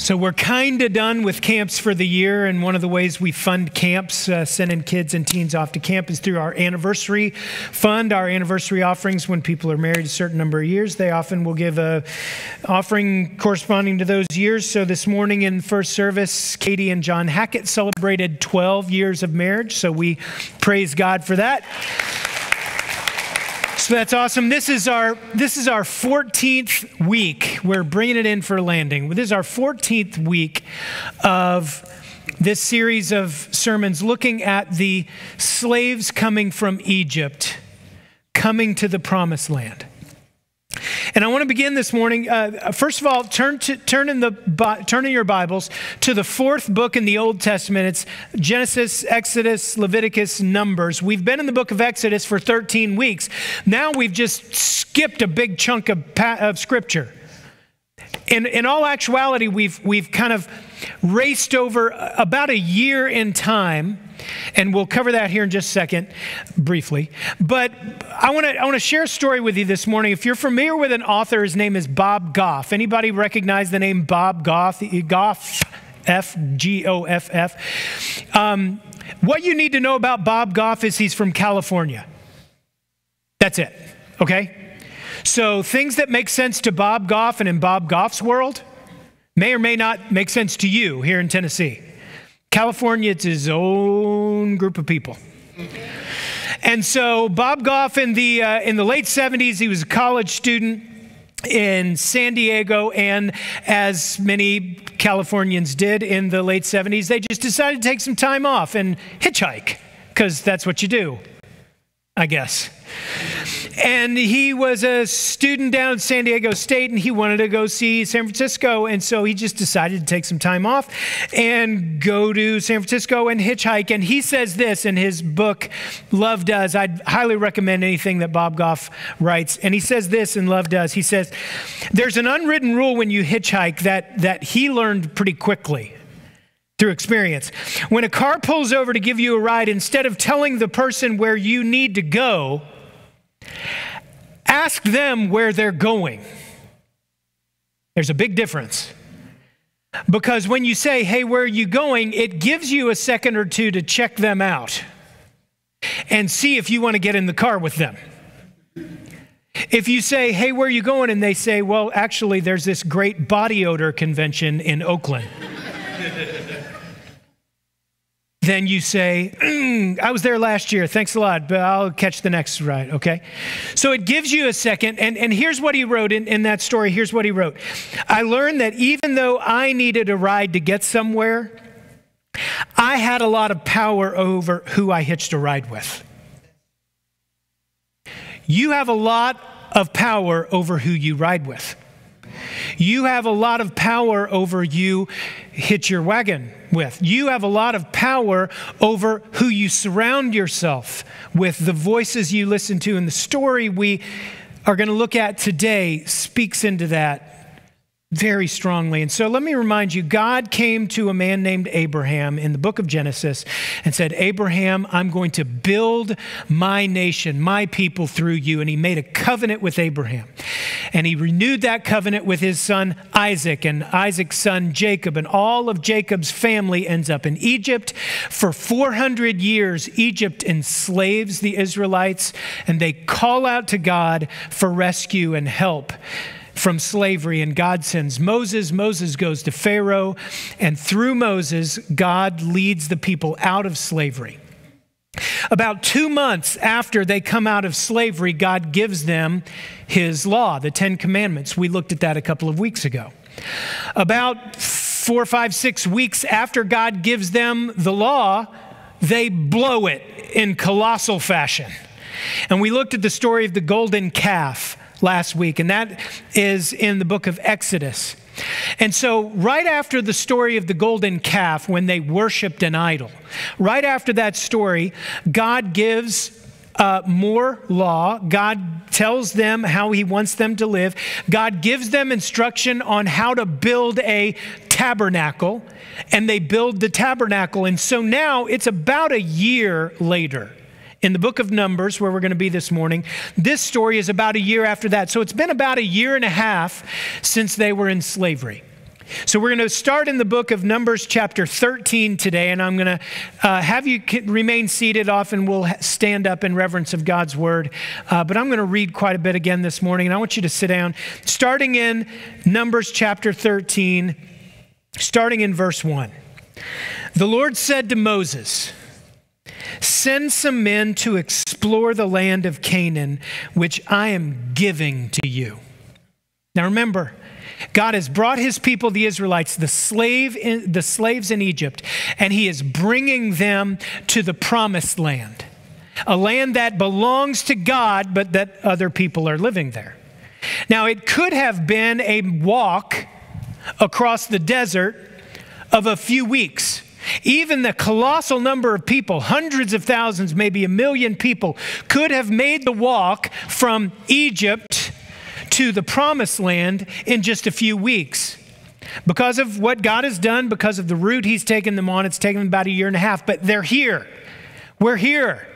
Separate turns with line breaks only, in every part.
So we're kind of done with camps for the year, and one of the ways we fund camps, uh, sending kids and teens off to camp, is through our anniversary fund. Our anniversary offerings, when people are married a certain number of years, they often will give a offering corresponding to those years. So this morning in first service, Katie and John Hackett celebrated 12 years of marriage. So we praise God for that. So that's awesome. This is our this is our 14th week. We're bringing it in for landing. This is our 14th week of this series of sermons looking at the slaves coming from Egypt coming to the promised land. And I want to begin this morning. Uh, first of all, turn to turn in the turn in your Bibles to the fourth book in the Old Testament. It's Genesis, Exodus, Leviticus, Numbers. We've been in the book of Exodus for 13 weeks. Now we've just skipped a big chunk of, of Scripture. In, in all actuality, we've, we've kind of raced over about a year in time and we'll cover that here in just a second, briefly. But I want to I want to share a story with you this morning. If you're familiar with an author, his name is Bob Goff. Anybody recognize the name Bob Goff? Goff, F G O F F. Um, what you need to know about Bob Goff is he's from California. That's it. Okay. So things that make sense to Bob Goff and in Bob Goff's world may or may not make sense to you here in Tennessee. California, it's his own group of people. And so Bob Goff in the, uh, in the late 70s, he was a college student in San Diego, and as many Californians did in the late 70s, they just decided to take some time off and hitchhike, because that's what you do, I guess. And he was a student down at San Diego State and he wanted to go see San Francisco. And so he just decided to take some time off and go to San Francisco and hitchhike. And he says this in his book, Love Does. I'd highly recommend anything that Bob Goff writes. And he says this in Love Does. He says, There's an unwritten rule when you hitchhike that, that he learned pretty quickly through experience. When a car pulls over to give you a ride, instead of telling the person where you need to go, Ask them where they're going. There's a big difference. Because when you say, hey, where are you going? It gives you a second or two to check them out and see if you want to get in the car with them. If you say, hey, where are you going? And they say, well, actually, there's this great body odor convention in Oakland then you say, mm, I was there last year. Thanks a lot, but I'll catch the next ride, okay? So it gives you a second. And, and here's what he wrote in, in that story. Here's what he wrote I learned that even though I needed a ride to get somewhere, I had a lot of power over who I hitched a ride with. You have a lot of power over who you ride with. You have a lot of power over you hitch your wagon with. You have a lot of power over who you surround yourself with. The voices you listen to and the story we are going to look at today speaks into that very strongly. And so let me remind you God came to a man named Abraham in the book of Genesis and said, Abraham, I'm going to build my nation, my people through you. And he made a covenant with Abraham. And he renewed that covenant with his son Isaac and Isaac's son Jacob. And all of Jacob's family ends up in Egypt. For 400 years, Egypt enslaves the Israelites and they call out to God for rescue and help from slavery, and God sends Moses. Moses goes to Pharaoh, and through Moses, God leads the people out of slavery. About two months after they come out of slavery, God gives them his law, the Ten Commandments. We looked at that a couple of weeks ago. About four, five, six weeks after God gives them the law, they blow it in colossal fashion. And we looked at the story of the golden calf last week, and that is in the book of Exodus. And so, right after the story of the golden calf, when they worshiped an idol, right after that story, God gives uh, more law. God tells them how He wants them to live. God gives them instruction on how to build a tabernacle, and they build the tabernacle. And so now it's about a year later in the book of Numbers, where we're going to be this morning. This story is about a year after that. So it's been about a year and a half since they were in slavery. So, we're going to start in the book of Numbers, chapter 13 today, and I'm going to uh, have you remain seated. Often we'll stand up in reverence of God's word, uh, but I'm going to read quite a bit again this morning, and I want you to sit down. Starting in Numbers, chapter 13, starting in verse 1. The Lord said to Moses, Send some men to explore the land of Canaan, which I am giving to you. Now remember, God has brought his people, the Israelites, the, slave in, the slaves in Egypt, and he is bringing them to the promised land, a land that belongs to God, but that other people are living there. Now, it could have been a walk across the desert of a few weeks. Even the colossal number of people, hundreds of thousands, maybe a million people, could have made the walk from Egypt to the promised land in just a few weeks. Because of what God has done, because of the route He's taken them on, it's taken them about a year and a half, but they're here. We're here.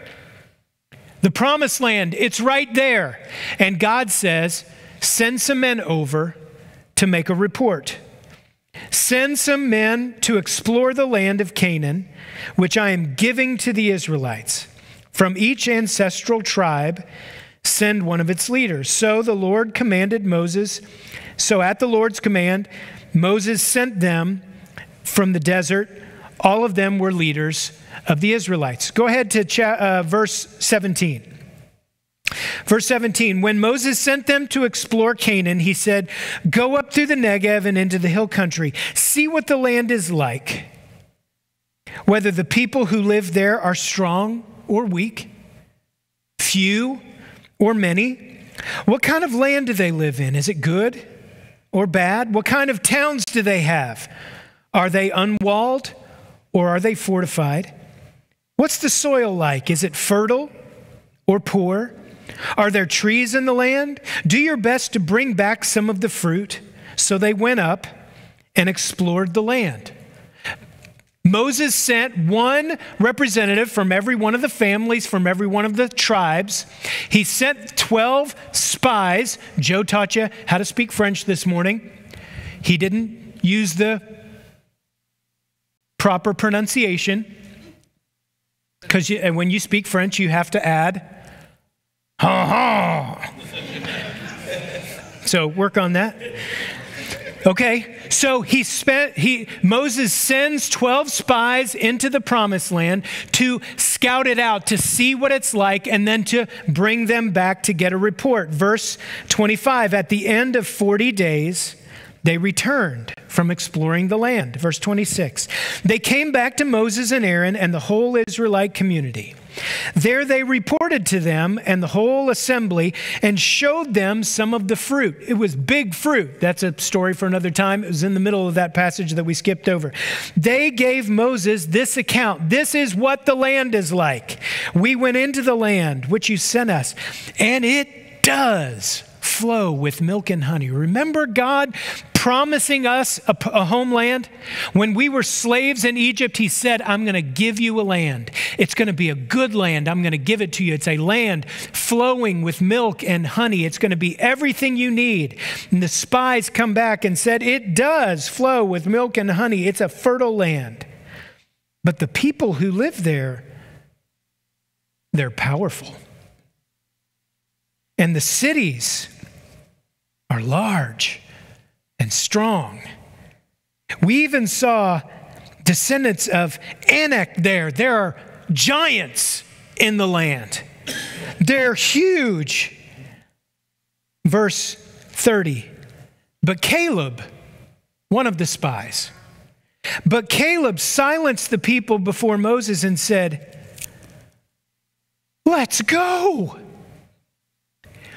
The promised land, it's right there. And God says, send some men over to make a report. Send some men to explore the land of Canaan, which I am giving to the Israelites. From each ancestral tribe, send one of its leaders. So the Lord commanded Moses. So at the Lord's command, Moses sent them from the desert. All of them were leaders of the Israelites. Go ahead to cha- uh, verse 17. Verse 17 When Moses sent them to explore Canaan, he said, Go up through the Negev and into the hill country. See what the land is like, whether the people who live there are strong or weak, few or many? What kind of land do they live in? Is it good or bad? What kind of towns do they have? Are they unwalled or are they fortified? What's the soil like? Is it fertile or poor? Are there trees in the land? Do your best to bring back some of the fruit. So they went up and explored the land. Moses sent one representative from every one of the families, from every one of the tribes. He sent 12 spies. Joe taught you how to speak French this morning. He didn't use the proper pronunciation because when you speak French, you have to add, ha ha. so work on that. Okay, so he spent he Moses sends 12 spies into the promised land to scout it out, to see what it's like, and then to bring them back to get a report. Verse 25, at the end of 40 days, they returned from exploring the land. Verse 26, they came back to Moses and Aaron and the whole Israelite community. There they reported to them and the whole assembly and showed them some of the fruit. It was big fruit. That's a story for another time. It was in the middle of that passage that we skipped over. They gave Moses this account This is what the land is like. We went into the land which you sent us, and it does flow with milk and honey. Remember God promising us a, a, homeland? When we were slaves in Egypt, He said, I'm going to give you a land. It's going to be a good land. I'm going to give it to you. It's a land flowing with milk and honey. It's going to be everything you need. And the spies come back and said, It does flow with milk and honey. It's a fertile land. But the people who live there, they're powerful. And the cities are large strong. We even saw descendants of Anak there. There are giants in the land, they're huge. Verse 30. But Caleb, one of the spies, but Caleb silenced the people before Moses and said, Let's go.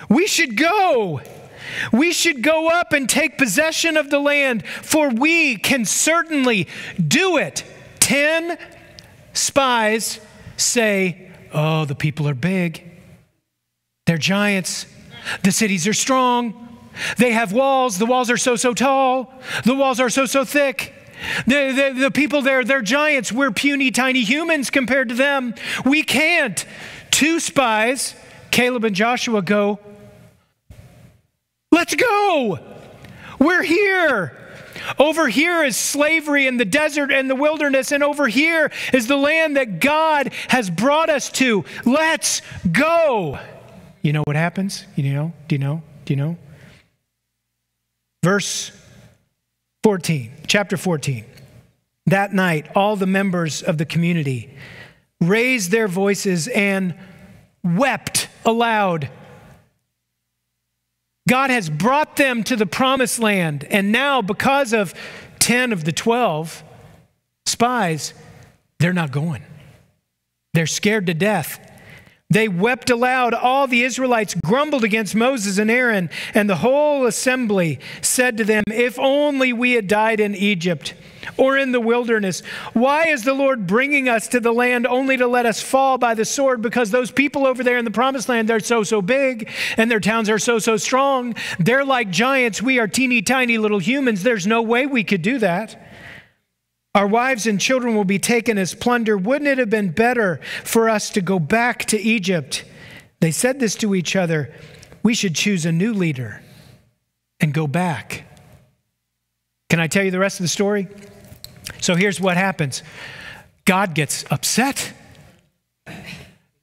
We should go. We should go up and take possession of the land, for we can certainly do it. Ten spies say, Oh, the people are big. They're giants. The cities are strong. They have walls. The walls are so, so tall. The walls are so, so thick. The, the, the, people there, they're giants. We're puny, tiny humans compared to them. We can't. Two spies, Caleb and Joshua, go, Let's go. We're here. Over here is slavery in the desert and the wilderness, and over here is the land that God has brought us to. Let's go. You know what happens? You know? Do you know? Do you know? Verse 14, chapter 14. That night, all the members of the community raised their voices and wept aloud. God has brought them to the promised land, and now, because of 10 of the 12 spies, they're not going. They're scared to death. They wept aloud. All the Israelites grumbled against Moses and Aaron, and the whole assembly said to them, If only we had died in Egypt or in the wilderness. Why is the Lord bringing us to the land only to let us fall by the sword? Because those people over there in the promised land, they're so, so big, and their towns are so, so strong. They're like giants. We are teeny tiny little humans. There's no way we could do that. Our wives and children will be taken as plunder. Wouldn't it have been better for us to go back to Egypt? They said this to each other We should choose a new leader and go back. Can I tell you the rest of the story? So here's what happens God gets upset.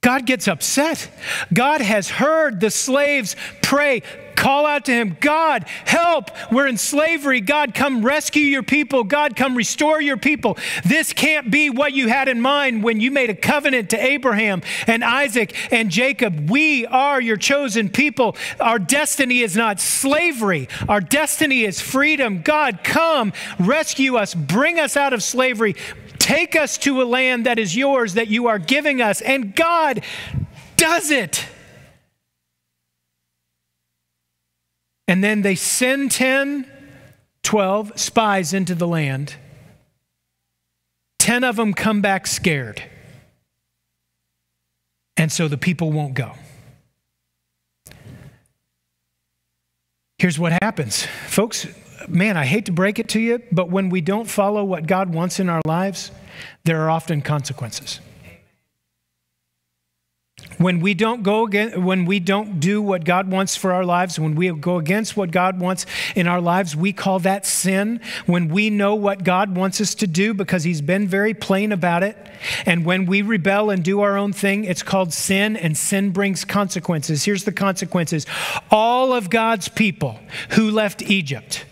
God gets upset. God has heard the slaves pray, call out to him, God, help. We're in slavery. God, come rescue your people. God, come restore your people. This can't be what you had in mind when you made a covenant to Abraham and Isaac and Jacob. We are your chosen people. Our destiny is not slavery, our destiny is freedom. God, come rescue us, bring us out of slavery. Take us to a land that is yours, that you are giving us. And God does it. And then they send 10, 12 spies into the land. 10 of them come back scared. And so the people won't go. Here's what happens. Folks, man, I hate to break it to you, but when we don't follow what God wants in our lives, there are often consequences. When we don't go again, when we don't do what God wants for our lives, when we go against what God wants in our lives, we call that sin. When we know what God wants us to do because He's been very plain about it, and when we rebel and do our own thing, it's called sin, and sin brings consequences. Here's the consequences: all of God's people who left Egypt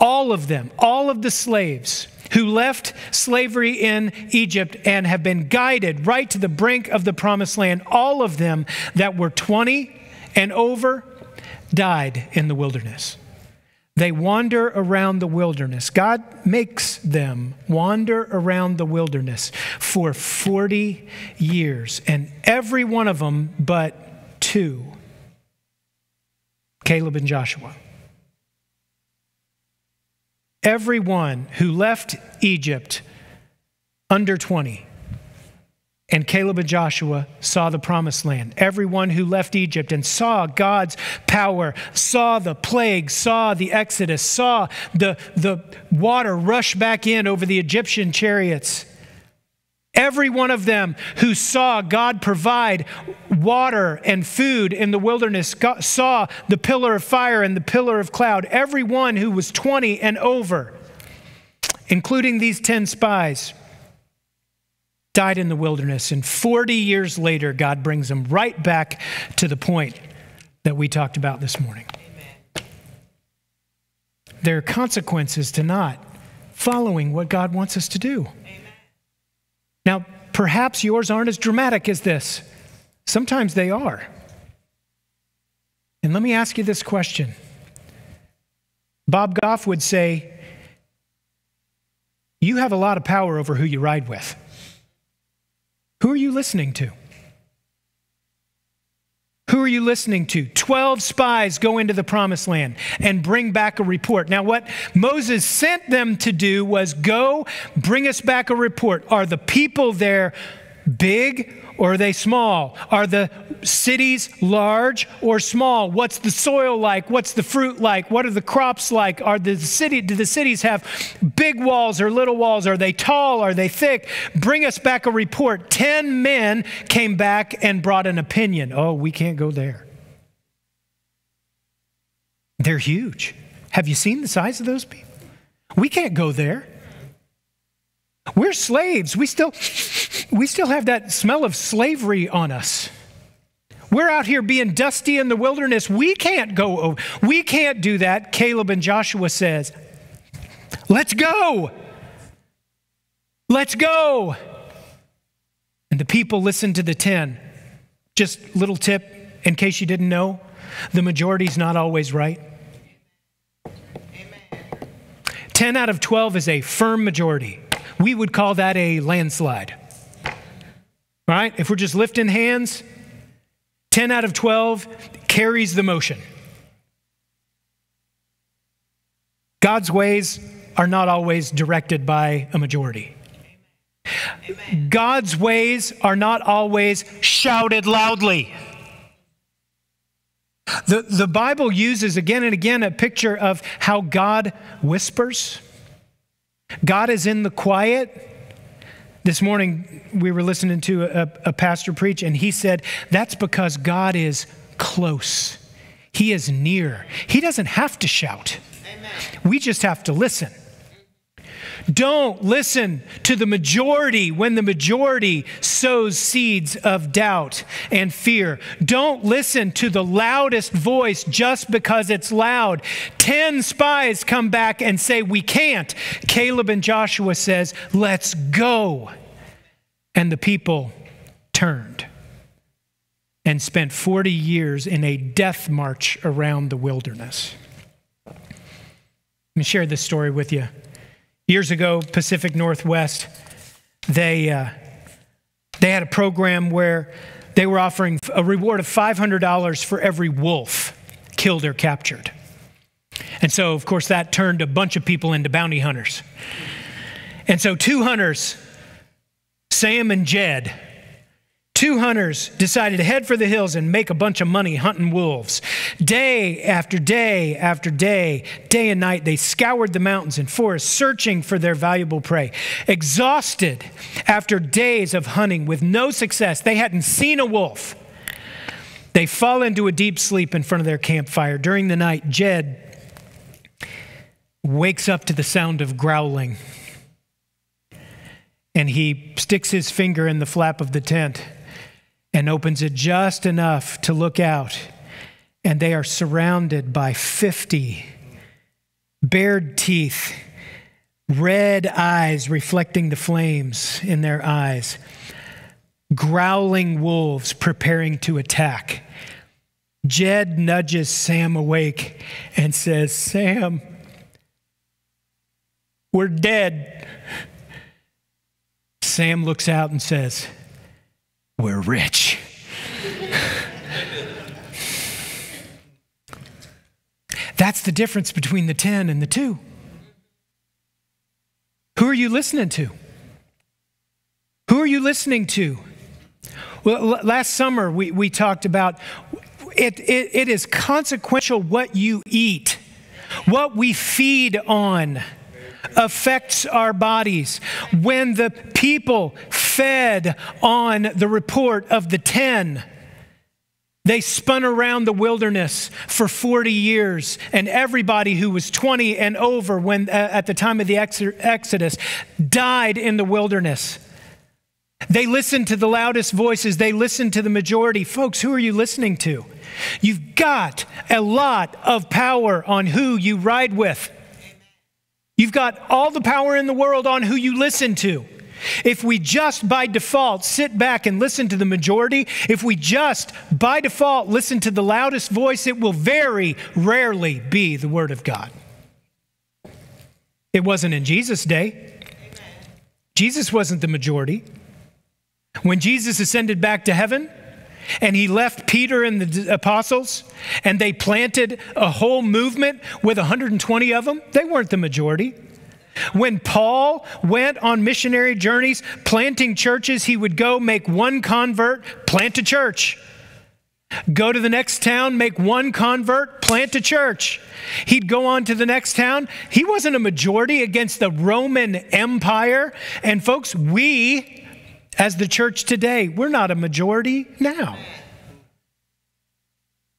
all of them, all of the slaves who left slavery in Egypt and have been guided right to the brink of the promised land, all of them that were 20 and over died in the wilderness. They wander around the wilderness. God makes them wander around the wilderness for 40 years, and every one of them but two Caleb and Joshua everyone who left Egypt under 20 and Caleb and Joshua saw the promised land. Everyone who left Egypt and saw God's power, saw the plague, saw the Exodus, saw the, the water rush back in over the Egyptian chariots. Every one of them who saw God provide water and food in the wilderness saw the pillar of fire and the pillar of cloud. Every one who was 20 and over, including these 10 spies, died in the wilderness. And 40 years later, God brings them right back to the point that we talked about this morning. Amen. There are consequences to not following what God wants us to do. Now, perhaps yours aren't as dramatic as this. Sometimes they are. And let me ask you this question Bob Goff would say, You have a lot of power over who you ride with. Who are you listening to? Who are you listening to? 12 spies go into the promised land and bring back a report. Now, what Moses sent them to do was go bring us back a report. Are the people there big or are they small? Are the cities large or small? What's the soil like? What's the fruit like? What are the crops like? Are the city do the cities have big walls or little walls? Are they tall? Are they thick? Bring us back a report. 10 men came back and brought an opinion. Oh, we can't go there. They're huge. Have you seen the size of those people? We can't go there. We're slaves. We still, we still have that smell of slavery on us. We're out here being dusty in the wilderness. We can't go over. We can't do that. Caleb and Joshua says, "Let's go. Let's go." And the people listened to the 10. Just little tip in case you didn't know, the majority's not always right. 10 out of 12 is a firm majority. We would call that a landslide. Right? If we're just lifting hands, 10 out of 12 carries the motion. God's ways are not always directed by a majority. God's ways are not always shouted loudly. The, the Bible uses again and again a picture of how God whispers. God is in the quiet. This morning, we were listening to a, a pastor preach, and he said, That's because God is close. He is near. He doesn't have to shout, Amen. we just have to listen. Don't listen to the majority when the majority sows seeds of doubt and fear. Don't listen to the loudest voice just because it's loud. 10 spies come back and say we can't. Caleb and Joshua says, "Let's go." And the people turned and spent 40 years in a death march around the wilderness. Let me share this story with you. Years ago, Pacific Northwest, they, uh, they had a program where they were offering a reward of $500 for every wolf killed or captured. And so, of course, that turned a bunch of people into bounty hunters. And so, two hunters, Sam and Jed, Two hunters decided to head for the hills and make a bunch of money hunting wolves. Day after day after day, day and night, they scoured the mountains and forests searching for their valuable prey. Exhausted after days of hunting with no success, they hadn't seen a wolf. They fall into a deep sleep in front of their campfire. During the night, Jed wakes up to the sound of growling. And he sticks his finger in the flap of the tent and opens it just enough to look out. And they are surrounded by 50 bared teeth, red eyes reflecting the flames in their eyes, growling wolves preparing to attack. Jed nudges Sam awake and says, Sam, we're dead. Sam looks out and says, we're rich. That's the difference between the 10 and the 2. Who are you listening to? Who are you listening to? Well, last summer we, we talked about it, it, it is consequential what you eat, what we feed on affects our bodies. When the people fed on the report of the 10, they spun around the wilderness for 40 years, and everybody who was 20 and over when, uh, at the time of the Exodus died in the wilderness. They listened to the loudest voices, they listened to the majority. Folks, who are you listening to? You've got a lot of power on who you ride with. You've got all the power in the world on who you listen to. If we just by default sit back and listen to the majority, if we just by default listen to the loudest voice, it will very rarely be the Word of God. It wasn't in Jesus' day. Jesus wasn't the majority. When Jesus ascended back to heaven, and he left Peter and the apostles, and they planted a whole movement with 120 of them. They weren't the majority. When Paul went on missionary journeys planting churches, he would go make one convert, plant a church. Go to the next town, make one convert, plant a church. He'd go on to the next town. He wasn't a majority against the Roman Empire. And folks, we, as the church today, we're not a majority now.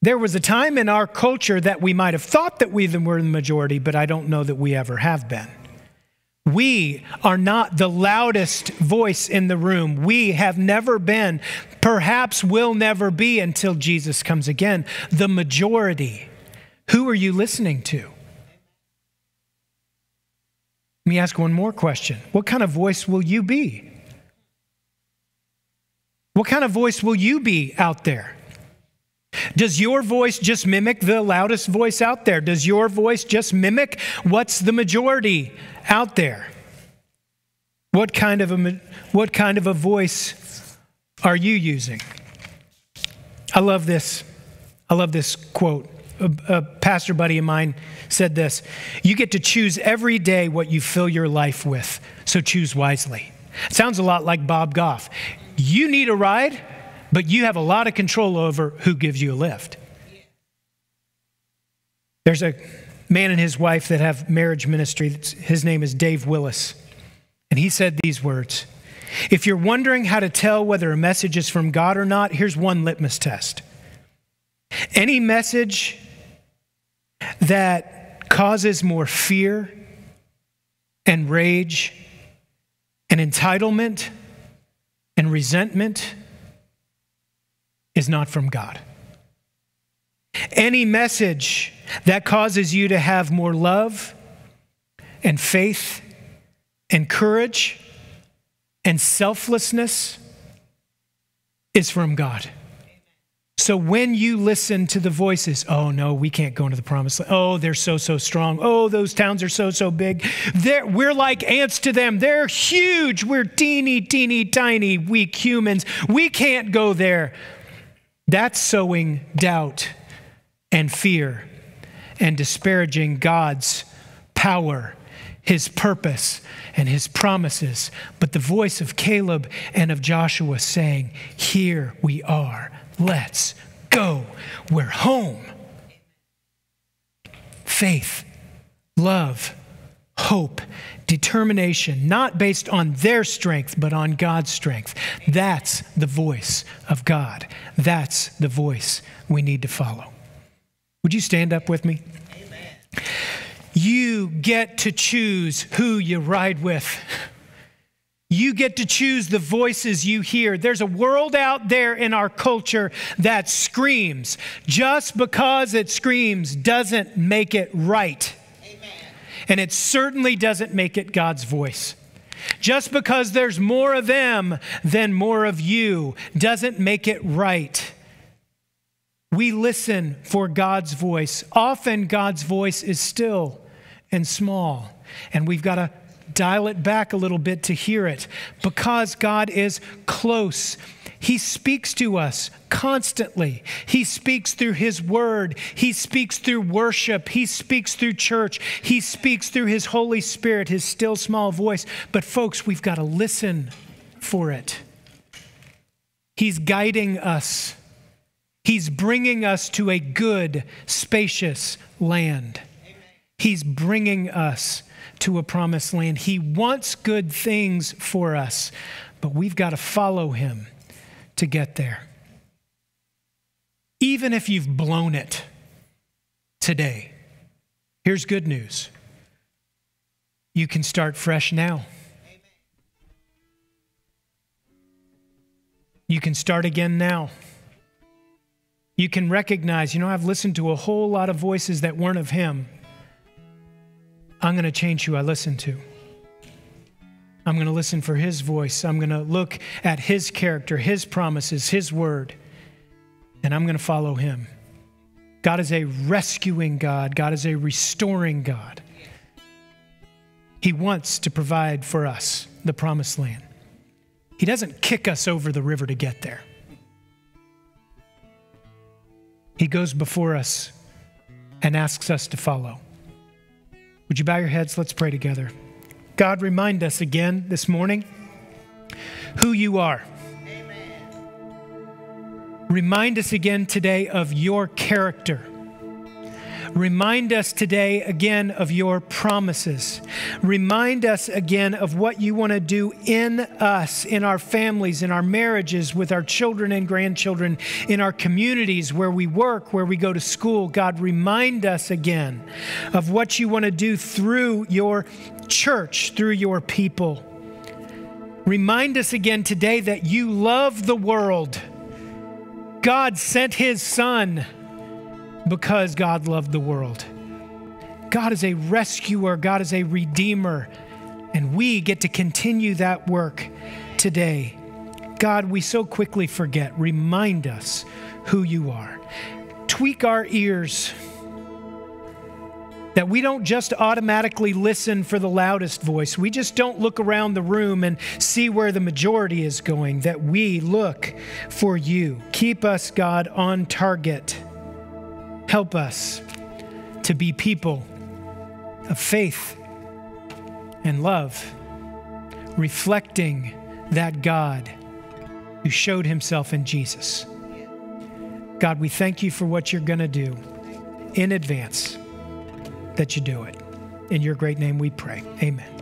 There was a time in our culture that we might have thought that we were the majority, but I don't know that we ever have been. We are not the loudest voice in the room. We have never been, perhaps will never be until Jesus comes again, the majority. Who are you listening to? Let me ask one more question. What kind of voice will you be? What kind of voice will you be out there? Does your voice just mimic the loudest voice out there? Does your voice just mimic what's the majority out there? What kind of a, what kind of a voice are you using? I love this. I love this quote. A, a pastor buddy of mine said this You get to choose every day what you fill your life with, so choose wisely. sounds a lot like Bob Goff. You need a ride, but you have a lot of control over who gives you a lift. There's a man and his wife that have marriage ministry. His name is Dave Willis. And he said these words If you're wondering how to tell whether a message is from God or not, here's one litmus test. Any message that causes more fear and rage and entitlement and resentment is not from God. Any message that causes you to have more love and faith and courage and selflessness is from God. So when you listen to the voices, oh no, we can't go into the promised land. Oh, they're so, so strong. Oh, those towns are so, so big. They're, we're like ants to them. They're huge. We're teeny, teeny, tiny, weak humans. We can't go there. That's sowing doubt and fear and disparaging God's power, his purpose, and his promises. But the voice of Caleb and of Joshua saying, Here we are, let's go, we're home. Faith, love, hope, determination, not based on their strength, but on God's strength. That's the voice of God. That's the voice we need to follow. Would you stand up with me? Amen. You get to choose who you ride with. You get to choose the voices you hear. There's a world out there in our culture that screams. Just because it screams doesn't make it right and it certainly doesn't make it God's voice. Just because there's more of them than more of you doesn't make it right. We listen for God's voice. Often, God's voice is still and small, and we've got to dial it back a little bit to hear it because God is close he speaks to us constantly. He speaks through His Word. He speaks through worship. He speaks through church. He speaks through His Holy Spirit, His still small voice. But, folks, we've got to listen for it. He's guiding us, He's bringing us to a good, spacious land. He's bringing us to a promised land. He wants good things for us, but we've got to follow Him to get there. Even if you've blown it today, here's good news you can start fresh now. You can start again now. You can recognize, you know, I've listened to a whole lot of voices that weren't of Him. I'm going to change who I listen to. I'm going to listen for His voice. I'm going to look at His character, His promises, His word, and I'm going to follow Him. God is a rescuing God, God is a restoring God. He wants to provide for us the promised land. He doesn't kick us over the river to get there. He goes before us and asks us to follow. Would you bow your heads? Let's pray together. God, remind us again this morning who you are. Amen. Remind us again today of your character. Remind us today again of your promises. Remind us again of what you want to do in us, in our families, in our marriages, with our children and grandchildren, in our communities where we work, where we go to school. God, remind us again of what you want to do through your church, through your people. Remind us again today that you love the world. God sent his son because God loved the world. God is a rescuer, God is a redeemer, and we get to continue that work today. God, we so quickly forget. Remind us who you are. Tweak our ears that we don't just automatically listen for the loudest voice. We just don't look around the room and see where the majority is going, that we look for you. Keep us, God, on target. Help us to be people of faith and love, reflecting that God who showed himself in Jesus. God, we thank you for what you're going to do in advance that you do it. In your great name we pray. Amen.